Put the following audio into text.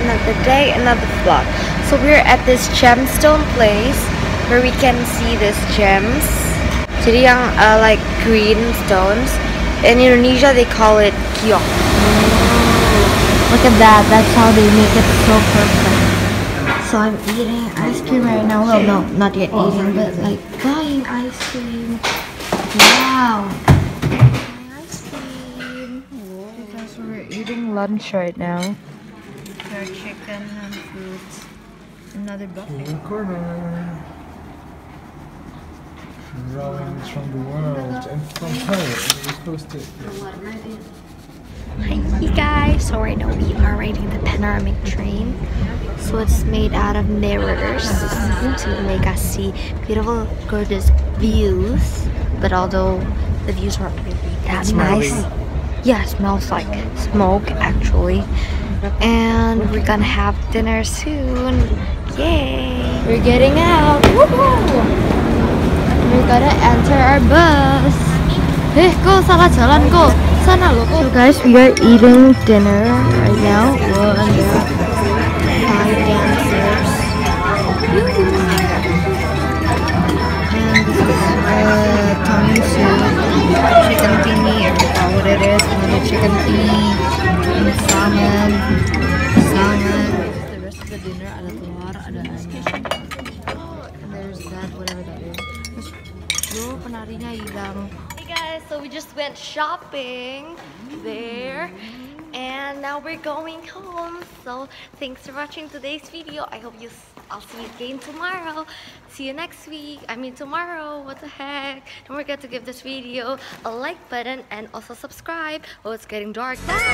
another day, another vlog. So we're at this gemstone place where we can see these gems. Jadi yang uh, like green stones. In Indonesia they call it giok. Look at that. That's how they make it so perfect. So I'm eating ice cream right now. Well, no, not yet eating, but like buying ice cream. Wow. Ice cream. Because we're eating lunch right now. Our chicken and fruits. Another In the corner. Drawings from the world and from her. We posted. Hi guys, so right now we are riding the panoramic train. So it's made out of mirrors to make us see beautiful, gorgeous views. But although the views aren't really that nice, yeah, it smells like smoke actually. And we're gonna have dinner soon. Yay! We're getting out. We're gonna enter our bus. Eh, kok salah jalan kok. Sana kok. So guys, we are eating dinner right now. Another chicken salmon, salmon. The rest of the dinner ada telur, ada ayam, and there's that, whatever that is. Terus, penarinya hilang. Hey guys, so we just went shopping there now we're going home. So thanks for watching today's video. I hope you I'll see you again tomorrow. See you next week. I mean tomorrow. What the heck? Don't forget to give this video a like button and also subscribe. Oh, it's getting dark. Bye.